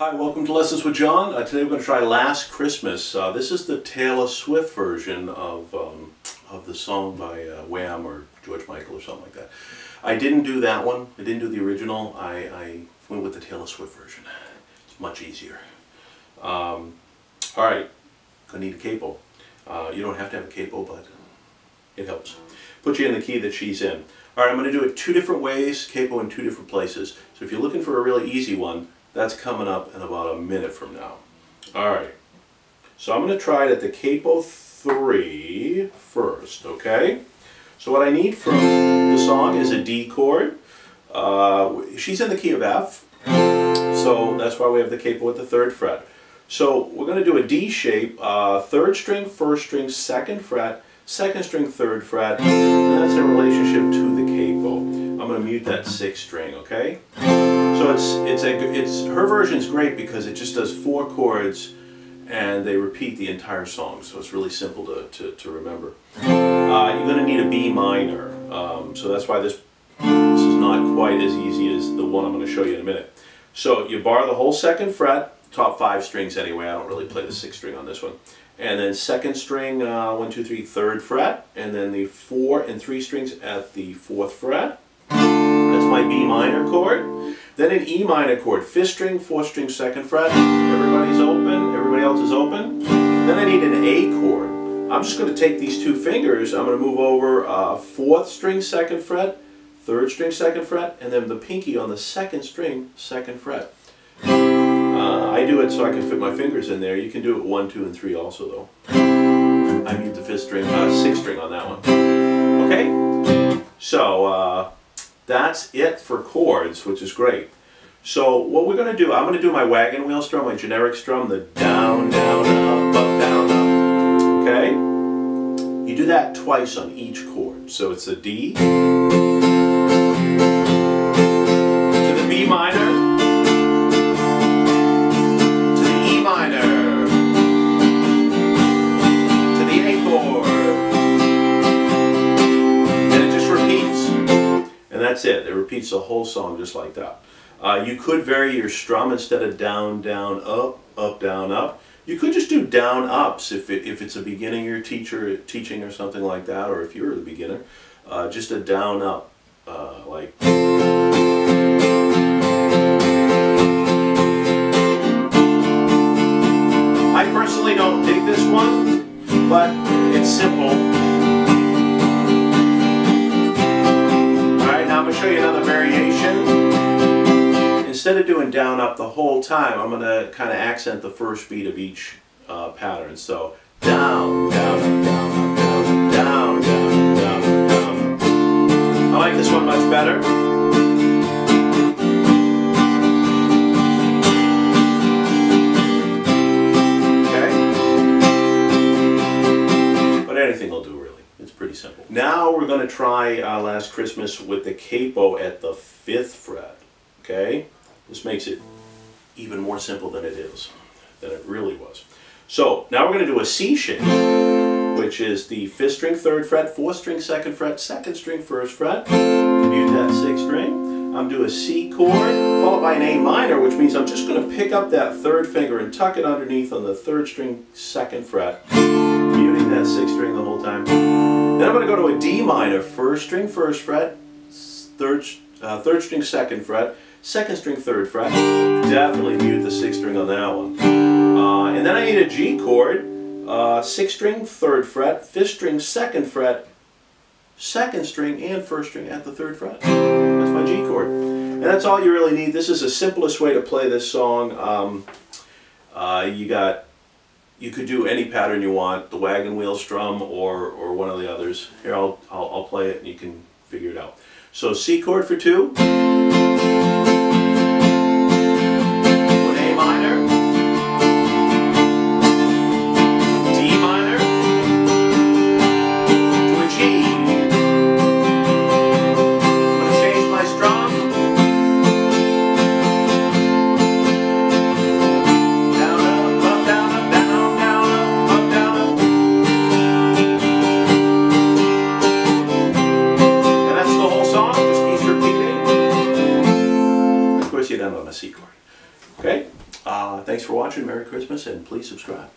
Hi, welcome to Lessons with John. Uh, today we're going to try Last Christmas. Uh, this is the Taylor Swift version of, um, of the song by uh, Wham or George Michael or something like that. I didn't do that one. I didn't do the original. I, I went with the Taylor Swift version. It's much easier. Um, all right, gonna need a capo. Uh, you don't have to have a capo, but it helps. Put you in the key that she's in. All right, I'm going to do it two different ways, capo in two different places. So if you're looking for a really easy one, that's coming up in about a minute from now. All right. So I'm going to try it at the capo 3 first, okay? So what I need from the song is a D chord. Uh, she's in the key of F, so that's why we have the capo at the third fret. So we're going to do a D shape, uh, third string, first string, second fret, second string, third fret, and that's in relationship to to mute that sixth string, okay? So it's it's a it's her version's great because it just does four chords and they repeat the entire song. So it's really simple to, to, to remember. Uh, you're going to need a B minor. Um, so that's why this this is not quite as easy as the one I'm going to show you in a minute. So you bar the whole second fret, top five strings anyway. I don't really play the sixth string on this one. And then second string, uh, one, two, three, third fret, and then the four and three strings at the fourth fret. That's my B minor chord. Then an E minor chord, fifth string, fourth string, second fret. Everybody's open, everybody else is open. Then I need an A chord. I'm just going to take these two fingers, I'm going to move over uh, fourth string, second fret, third string, second fret, and then the pinky on the second string, second fret. Uh, I do it so I can fit my fingers in there. You can do it one, two, and three also though. I need the fifth string, uh, sixth string on that one. Okay? So, uh, that's it for chords, which is great. So what we're going to do, I'm going to do my wagon wheel strum, my generic strum, the down, down, up, up, down, up. Okay? You do that twice on each chord. So it's a D that's it. It repeats the whole song just like that. Uh, you could vary your strum instead of down, down, up, up, down, up. You could just do down ups if, it, if it's a beginning your teacher teaching or something like that, or if you're the beginner. Uh, just a down up, uh, like. Instead of doing down up the whole time, I'm going to kind of accent the first beat of each uh, pattern. So down, down, down, down, down, down, down. I like this one much better. Okay? But anything will do really. It's pretty simple. Now we're going to try uh, Last Christmas with the capo at the fifth fret. Okay? This makes it even more simple than it is, than it really was. So now we're going to do a C shape, which is the fifth string, third fret, fourth string, second fret, second string, first fret. Mute that sixth string. I'm doing a C chord, followed by an A minor, which means I'm just going to pick up that third finger and tuck it underneath on the third string, second fret, muting that sixth string the whole time. Then I'm going to go to a D minor, first string, first fret, third, uh, third string, second fret, second string, third fret. Definitely mute the sixth string on that one. Uh, and then I need a G chord, uh, sixth string, third fret, fifth string, second fret, second string, and first string at the third fret. That's my G chord. And that's all you really need. This is the simplest way to play this song. Um, uh, you got, you could do any pattern you want, the wagon wheel strum or, or one of the others. Here, I'll, I'll, I'll play it and you can figure it out. So C chord for two. a C chord. Okay? Uh, thanks for watching. Merry Christmas and please subscribe.